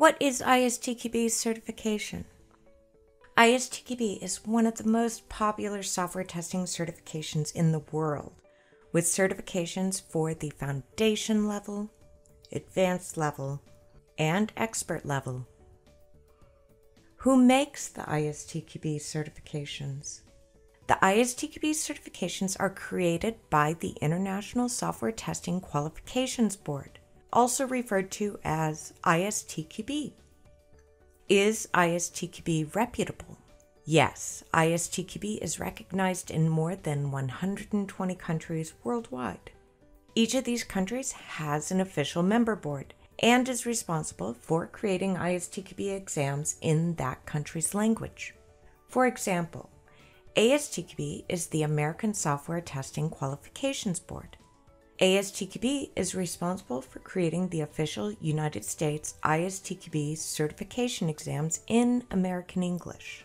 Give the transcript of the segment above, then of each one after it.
What is ISTQB certification? ISTQB is one of the most popular software testing certifications in the world, with certifications for the foundation level, advanced level, and expert level. Who makes the ISTQB certifications? The ISTQB certifications are created by the International Software Testing Qualifications Board, also referred to as ISTQB. Is ISTQB reputable? Yes, ISTQB is recognized in more than 120 countries worldwide. Each of these countries has an official member board and is responsible for creating ISTQB exams in that country's language. For example, ASTQB is the American Software Testing Qualifications Board. ASTQB is responsible for creating the official United States ISTQB certification exams in American English.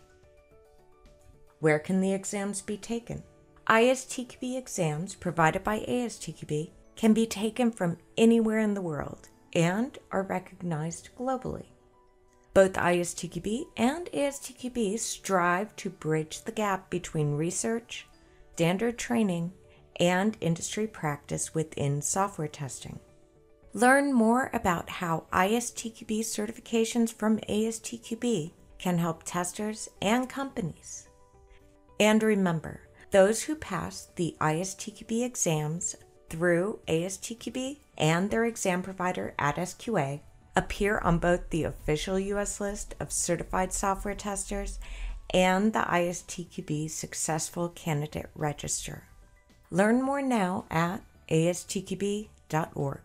Where can the exams be taken? ISTQB exams provided by ASTQB can be taken from anywhere in the world and are recognized globally. Both ISTQB and ASTQB strive to bridge the gap between research, standard training, and industry practice within software testing. Learn more about how ISTQB certifications from ASTQB can help testers and companies. And remember, those who pass the ISTQB exams through ASTQB and their exam provider AT*SQA appear on both the official US list of certified software testers and the ISTQB Successful Candidate Register. Learn more now at astqb.org.